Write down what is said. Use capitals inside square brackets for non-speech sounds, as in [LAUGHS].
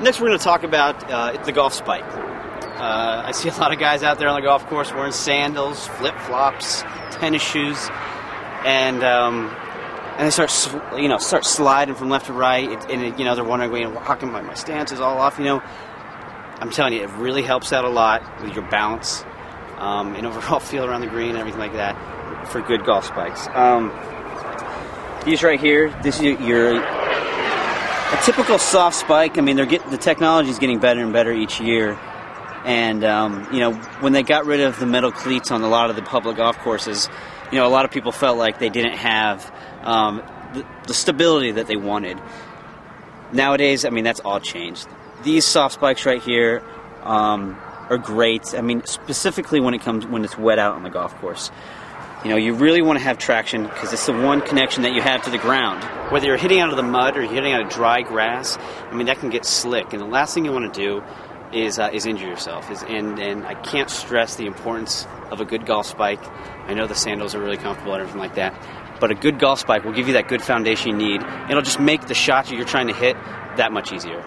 Next, we're going to talk about uh, the golf spike. Uh, I see a lot of guys out there on the golf course wearing sandals, flip flops, tennis shoes, and um, and they start sl- you know start sliding from left to right, and you know they're wondering, how come my, my stance is all off? You know, I'm telling you, it really helps out a lot with your balance um, and overall [LAUGHS] feel around the green and everything like that for good golf spikes. Um, these right here, this is your typical soft spike. I mean, they're get the technology is getting better and better each year. And um, you know, when they got rid of the metal cleats on a lot of the public golf courses, you know, a lot of people felt like they didn't have um, the, the stability that they wanted. Nowadays, I mean, that's all changed. These soft spikes right here um, are great. I mean, specifically when it comes when it's wet out on the golf course. You know, you really want to have traction because it's the one connection that you have to the ground. Whether you're hitting out of the mud or you're hitting out of dry grass, I mean, that can get slick. And the last thing you want to do is uh, is injure yourself. Is and and I can't stress the importance of a good golf spike. I know the sandals are really comfortable and everything like that, but a good golf spike will give you that good foundation you need. It'll just make the shots that you're trying to hit that much easier.